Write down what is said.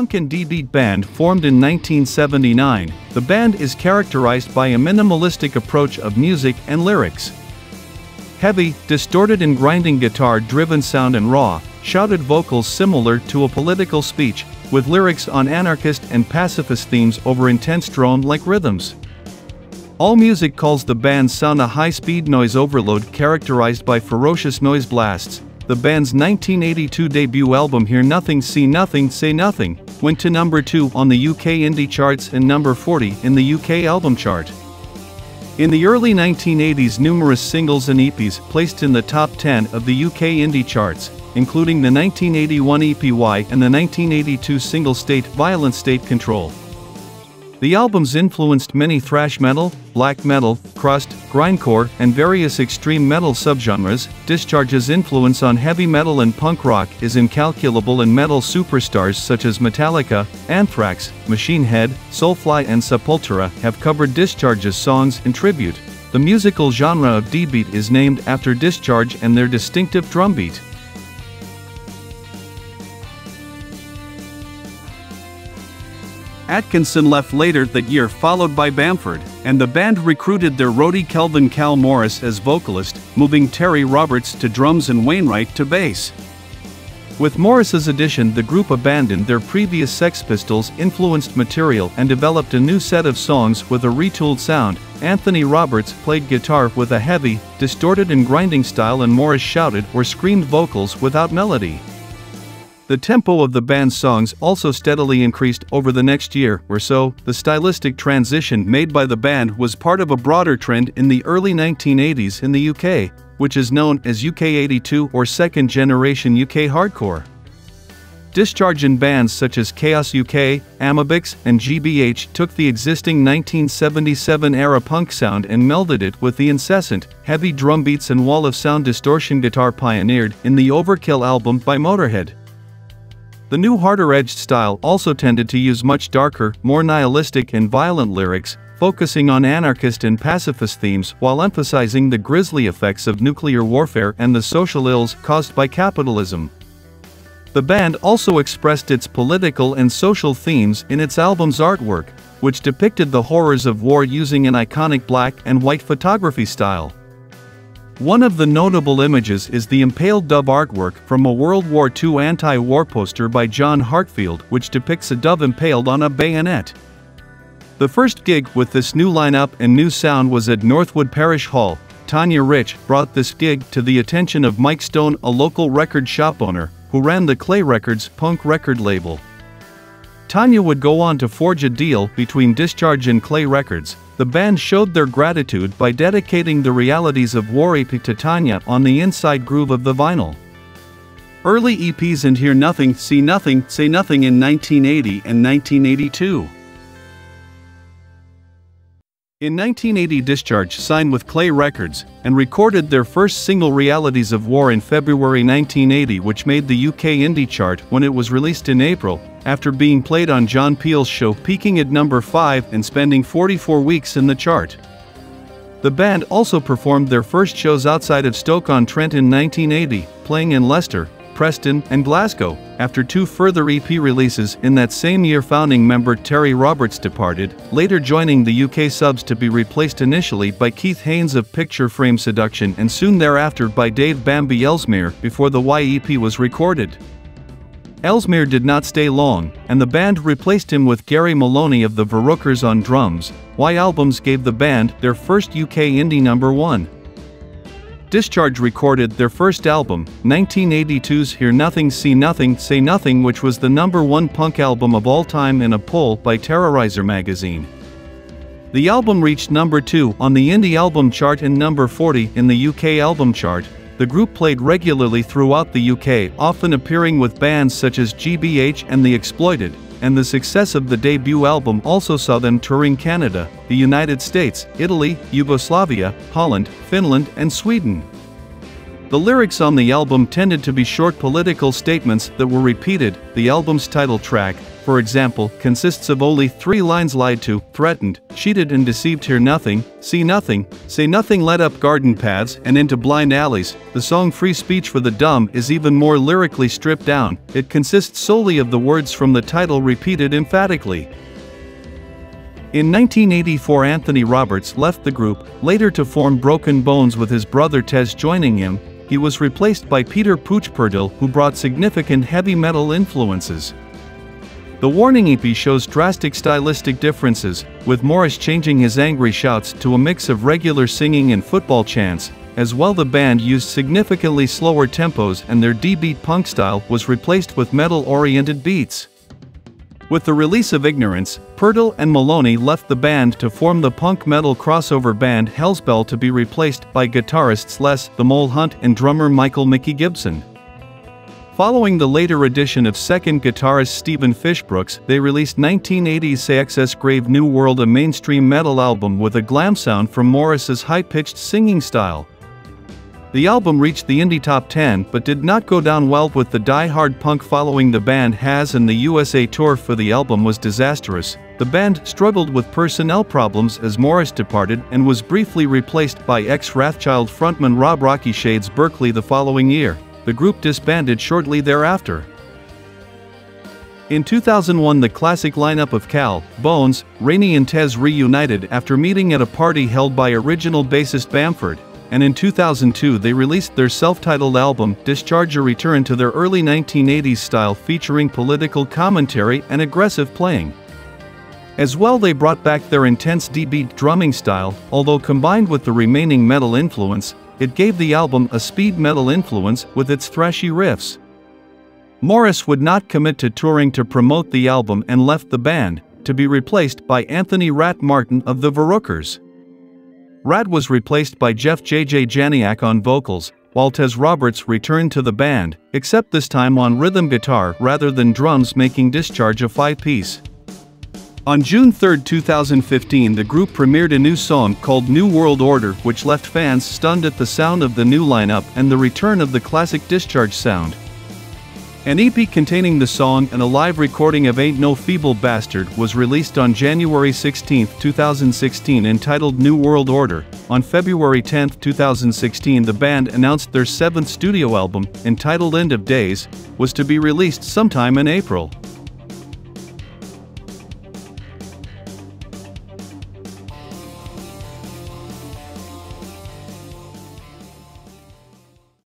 and D-beat band formed in 1979, the band is characterized by a minimalistic approach of music and lyrics. Heavy, distorted and grinding guitar-driven sound and raw, shouted vocals similar to a political speech, with lyrics on anarchist and pacifist themes over intense drone-like rhythms. AllMusic calls the band's sound a high-speed noise overload characterized by ferocious noise blasts. The band's 1982 debut album Hear Nothing See Nothing Say Nothing went to number 2 on the UK indie charts and number 40 in the UK album chart. In the early 1980s numerous singles and EPs placed in the top 10 of the UK indie charts, including the 1981 EP Why and the 1982 single State Violence State Control. The albums influenced many thrash metal, black metal, crust, grindcore, and various extreme metal subgenres. Discharge's influence on heavy metal and punk rock is incalculable and metal superstars such as Metallica, Anthrax, Machine Head, Soulfly and Sepultura have covered Discharge's songs in tribute. The musical genre of D-beat is named after Discharge and their distinctive drumbeat. Atkinson left later that year followed by Bamford, and the band recruited their roadie Kelvin Cal Morris as vocalist, moving Terry Roberts to drums and Wainwright to bass. With Morris's addition the group abandoned their previous Sex Pistols influenced material and developed a new set of songs with a retooled sound. Anthony Roberts played guitar with a heavy, distorted and grinding style and Morris shouted or screamed vocals without melody. The tempo of the band's songs also steadily increased over the next year or so. The stylistic transition made by the band was part of a broader trend in the early 1980s in the UK, which is known as UK 82 or second generation UK hardcore. Discharge in bands such as Chaos UK, Amebix, and GBH took the existing 1977 era punk sound and melded it with the incessant, heavy drum beats and wall of sound distortion guitar pioneered in the Overkill album by Motorhead. The new harder-edged style also tended to use much darker, more nihilistic and violent lyrics, focusing on anarchist and pacifist themes while emphasizing the grisly effects of nuclear warfare and the social ills caused by capitalism. The band also expressed its political and social themes in its album's artwork, which depicted the horrors of war using an iconic black and white photography style. One of the notable images is the impaled dove artwork from a World War II anti-war poster by John Heartfield which depicts a dove impaled on a bayonet. The first gig with this new lineup and new sound was at Northwood Parish Hall. Tanya Rich brought this gig to the attention of Mike Stone, a local record shop owner, who ran the Clay Records punk record label. Tanya would go on to forge a deal between Discharge and Clay Records. The band showed their gratitude by dedicating the realities of war EP to Tanya on the inside groove of the vinyl. Early EPs and Hear Nothing, See Nothing, Say Nothing in 1980 and 1982. In 1980 Discharge signed with Clay Records, and recorded their first single Realities of War in February 1980 which made the UK indie chart when it was released in April, after being played on John Peel's show peaking at number 5 and spending 44 weeks in the chart. The band also performed their first shows outside of Stoke-on-Trent in 1980, playing in Leicester, Preston, and Glasgow. After two further EP releases in that same year founding member Terry Roberts departed, later joining the UK subs to be replaced initially by Keith Haynes of Picture Frame Seduction and soon thereafter by Dave Bambi Ellesmere before the Why EP was recorded. Ellesmere did not stay long, and the band replaced him with Gary Maloney of the Varukers on drums. Y Albums gave the band their first UK indie number one. Discharge recorded their first album, 1982's Hear Nothing See Nothing Say Nothing which was the number one punk album of all time in a poll by Terrorizer magazine. The album reached number 2 on the indie album chart and number 40 in the UK album chart. The group played regularly throughout the UK, often appearing with bands such as GBH and The Exploited, and the success of the debut album also saw them touring Canada, the United States, Italy, Yugoslavia, Holland, Finland, and Sweden. The lyrics on the album tended to be short political statements that were repeated. The album's title track, for example, consists of only three lines lied to, threatened, cheated and deceived hear nothing, see nothing, say nothing led up garden paths and into blind alleys. The song Free Speech for the Dumb is even more lyrically stripped down, it consists solely of the words from the title repeated emphatically. In 1984 Anthony Roberts left the group, later to form Broken Bones with his brother Tez joining him, he was replaced by Peter Pooch Pyrtle who brought significant heavy metal influences. The Warning EP shows drastic stylistic differences, with Morris changing his angry shouts to a mix of regular singing and football chants, as well the band used significantly slower tempos and their D-beat punk style was replaced with metal-oriented beats. With the release of Ignorance, Pyrtle and Maloney left the band to form the punk metal crossover band Hellspell to be replaced by guitarists Les the Mole Hunt and drummer Michael Mickey Gibson. Following the later addition of second guitarist Stephen Fishbrooks, they released 1980's CXS Grave New World a mainstream metal album with a glam sound from Morris's high-pitched singing style. The album reached the indie top 10 but did not go down well with the die-hard punk following the band has and the USA tour for the album was disastrous. The band struggled with personnel problems as Morris departed and was briefly replaced by ex-Wrathchild frontman Rob Rocky Shades Berkeley the following year the group disbanded shortly thereafter. In 2001 the classic lineup of Cal, Bones, Rainey and Tez reunited after meeting at a party held by original bassist Bamford, and in 2002 they released their self-titled album, Discharge a return to their early 1980s style featuring political commentary and aggressive playing. As well they brought back their intense D-beat drumming style, although combined with the remaining metal influence, it gave the album a speed metal influence with its thrashy riffs. Morris would not commit to touring to promote the album and left the band, to be replaced by Anthony Rat Martin of the Varukers. Rat was replaced by Jeff J.J. Janiak on vocals, while Tez Roberts returned to the band, except this time on rhythm guitar rather than drums making Discharge a five-piece. On June 3, 2015 the group premiered a new song called New World Order which left fans stunned at the sound of the new lineup and the return of the classic discharge sound. An EP containing the song and a live recording of Ain't No Feeble Bastard was released on January 16, 2016 entitled New World Order. On February 10, 2016 the band announced their seventh studio album, entitled End of Days, was to be released sometime in April.